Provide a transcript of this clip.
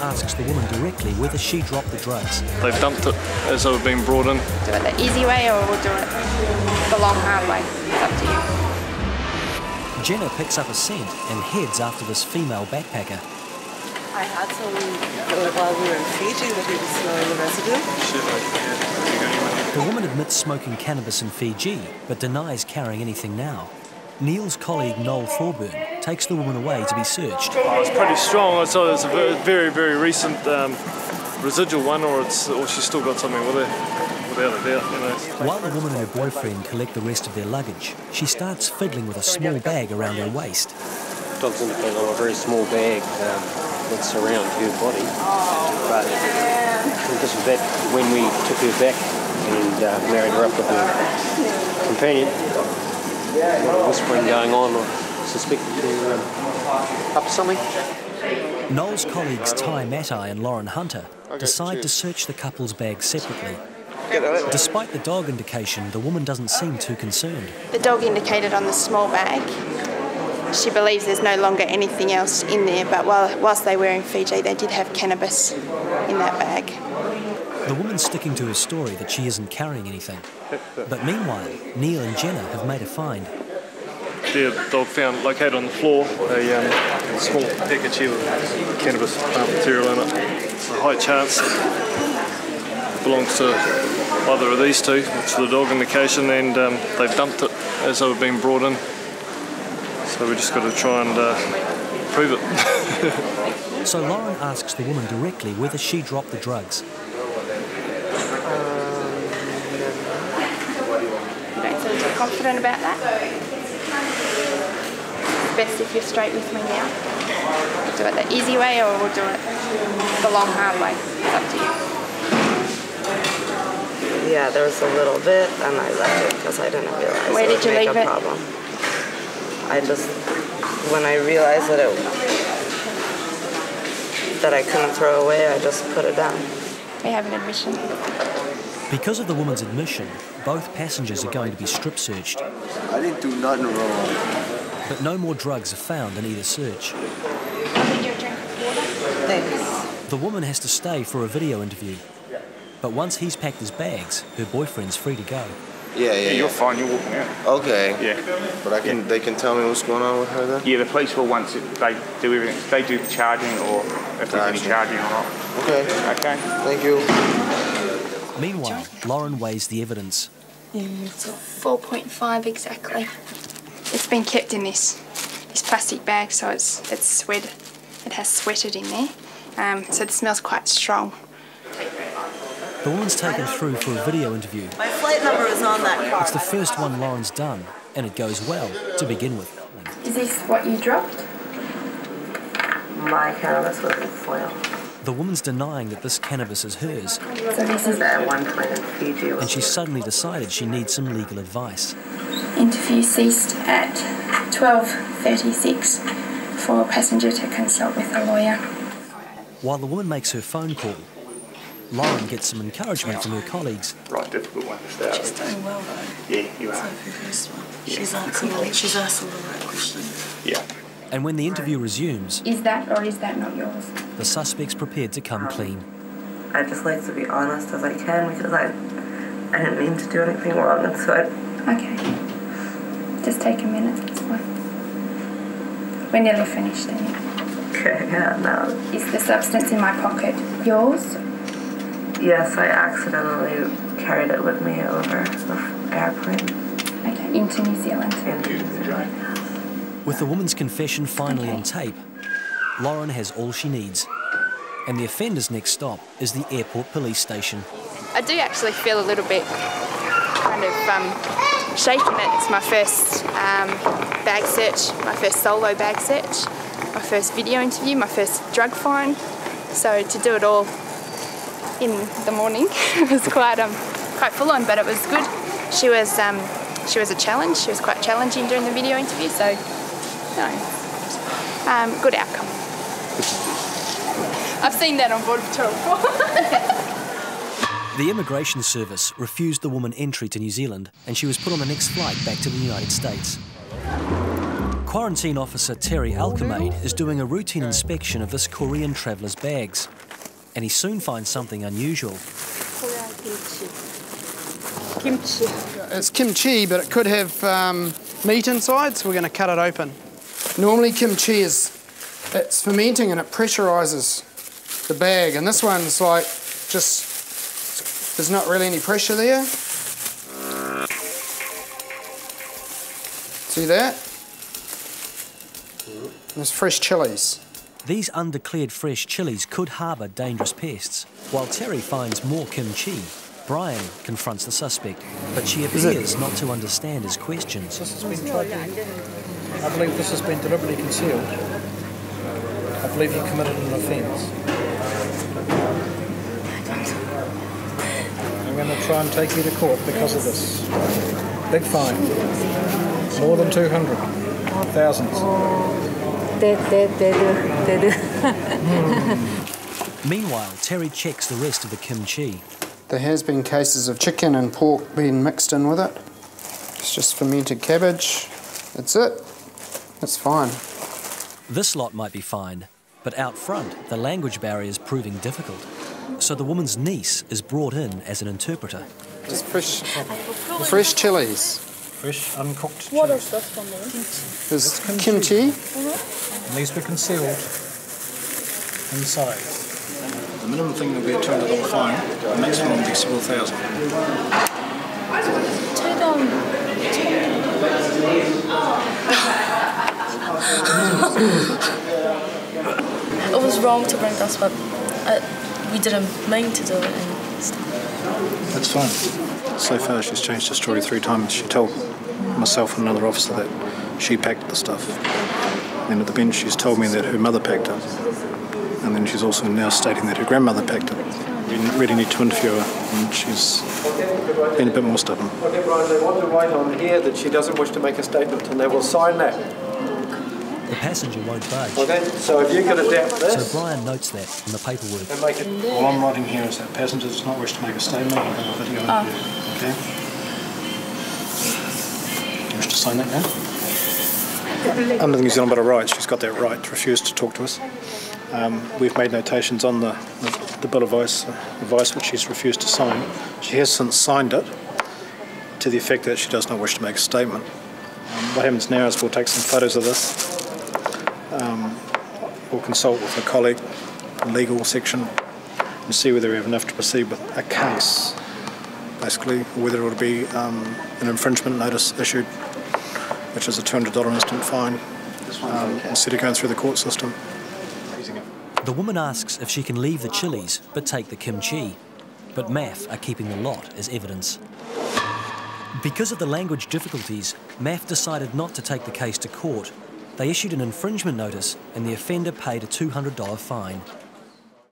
asks the woman directly whether she dropped the drugs. They've dumped it as they were being brought in. Do it the easy way or we'll do it the long, hard way. It's up to you. Jenna picks up a scent and heads after this female backpacker. I had some while we were in Fiji that he was smelling the residue. The woman admits smoking cannabis in Fiji, but denies carrying anything now. Neil's colleague Noel Thorburn takes the woman away to be searched. Oh, it's pretty strong. So it's a very, very, very recent um, residual one, or it's or she's still got something with her, without a doubt. You know. While the woman and her boyfriend collect the rest of their luggage, she starts fiddling with a small bag around her waist. Dogs indicate on a very small bag um, that's around her body. But this was that when we took her back and uh, married her up with her companion. A lot of whispering going on, or suspected to um, up something. Noel's colleagues Ty Matai and Lauren Hunter decide to search the couple's bag separately. Despite the dog indication, the woman doesn't seem too concerned. The dog indicated on the small bag. She believes there's no longer anything else in there, but while, whilst they were in Fiji, they did have cannabis in that bag. The woman's sticking to her story that she isn't carrying anything. But meanwhile, Neil and Jenna have made a find. The dog found located on the floor a, um, small package here with cannabis material in it. It's a high chance it belongs to either of these two. It's the dog indication, and um, they've dumped it as they were being brought in. So we just got to try and uh, prove it. So Lauren asks the woman directly whether she dropped the drugs. Um, you don't seem too confident about that. It's best if you're straight with me now. We'll do it the easy way or we'll do it the long, hard way. It's up to you. Yeah, there was a little bit, and I left it because I didn't realize Where it did would you make leave a it? problem. I just, when I realized that it, that I couldn't throw away, I just put it down. We have an admission. Because of the woman's admission, both passengers are going to be strip searched. I didn't do nothing wrong. But no more drugs are found in either search. Thanks. The woman has to stay for a video interview. But once he's packed his bags, her boyfriend's free to go. Yeah, yeah, You're yeah. fine, you're walking out. Okay. Yeah. But I can. They can tell me what's going on with her then. Yeah, the police will once it, they do everything. They do the charging or if there's any charging or not. Okay. Okay. Thank you. Meanwhile, Lauren weighs the evidence. It's 4.5 exactly. It's been kept in this this plastic bag, so it's it's sweat. It has sweated in there, um, so the smell's quite strong. The woman's taken through for a video interview. My flight number is on that card. It's the first one Lauren's done, and it goes well to begin with. Is this what you dropped? My cannabis was in foil. The woman's denying that this cannabis is hers, So this is At one point in Fiji, and she suddenly decided she needs some legal advice. interview ceased at 12:36 for a passenger to consult with a lawyer. While the woman makes her phone call, Lauren gets some encouragement from her colleagues. Right, difficult one to start. She's doing well though. Yeah, you are. So for first one, she's answered all, she's asked all the right questions. Yeah. And when the interview resumes, Is that or is that not yours? the suspect's prepared to come clean. I just like to be honest as I can because I, I didn't mean to do anything wrong, and so I, Okay. Just take a minute. It's fine. We're nearly finished. Anyway. okay, yeah, no. Is the substance in my pocket yours? Yes, I accidentally carried it with me over the airplane Okay, into New Zealand. into New Zealand. With the woman's confession finally on tape, Lauren has all she needs. And the offender's next stop is the airport police station. I do actually feel a little bit kind of um, shaken that it's my first um, bag search, my first solo bag search, my first video interview, my first drug find. So to do it all in the morning it was quite um, quite full on, but it was good. She was um, she was a challenge. She was quite challenging during the video interview, so um, good outcome. I've seen that on board tour before. The Immigration Service refused the woman entry to New Zealand and she was put on the next flight back to the United States. Quarantine officer Terry Alchemaid is doing a routine inspection of this Korean traveller's bags, and he soon finds something unusual. Kimchi. It's kimchi, but it could have um, meat inside, so we're going to cut it open. Normally kimchi is it's fermenting and it pressurizes the bag, and this one's like just there's not really any pressure there. See that? There's fresh chilies. These undeclared fresh chilies could harbour dangerous pests. While Terry finds more kimchi, Brian confronts the suspect, but she appears not to understand his questions. This has been tried. I believe this has been deliberately concealed. I believe you committed an offence. I'm going to try and take you to court because of this. Big fine. More than 200. Thousands. Meanwhile, Terry checks the rest of the kimchi. There has been cases of chicken and pork being mixed in with it. It's just fermented cabbage. That's it. That's fine. This lot might be fine, but out front, the language barrier is proving difficult. So the woman's niece is brought in as an interpreter. Just fresh, fresh chilies. Fresh, uncooked What chilies. is this for me? There's kimchi. And these were concealed inside. The minimum thing will be a $200 fine, the maximum will be several thousand. Two dollars. It was wrong to bring this, but uh, we didn't mean to do it and stuff. That's fine. So far, she's changed her story three times. She told myself and another officer that she packed the stuff. Then at the bench, she's told me that her mother packed it. And then she's also now stating that her grandmother packed it. We really need to interview her, and she's been a bit more stubborn. Okay, Brian, they want to write on here that she doesn't wish to make a statement, and they will sign that. The passenger won't budge. Okay, so if you can adapt this So Brian notes that in the paperwork. and make it. All I'm writing here is that passenger does not wish to make a statement. I have a video Ah. Okay? You wish to sign that now? Under the New Zealand Bill of Rights, she's got that right to refuse to talk to us. Um, we've made notations on the, the, the Bill of Rights, uh, advice which she's refused to sign. She has since signed it to the effect that she does not wish to make a statement. Um, what happens now is we'll take some photos of this. Um, we'll consult with a colleague, legal section, and see whether we have enough to proceed with a case, basically, whether it will be um, an infringement notice issued, which is a $200 instant fine, um, instead of going through the court system. The woman asks if she can leave the chilies but take the kimchi, but MAF are keeping the lot as evidence. Because of the language difficulties, MAF decided not to take the case to court. They issued an infringement notice and the offender paid a $200 fine.